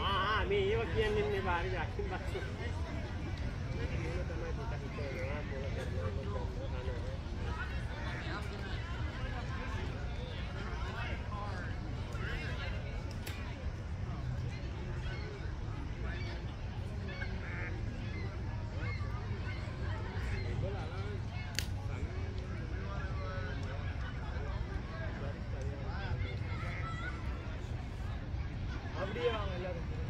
ආ ආ මේ ඒව කියන්නේ නේ බාරි අකින් බස් அப்படியே வாங்க எல்லாரும்.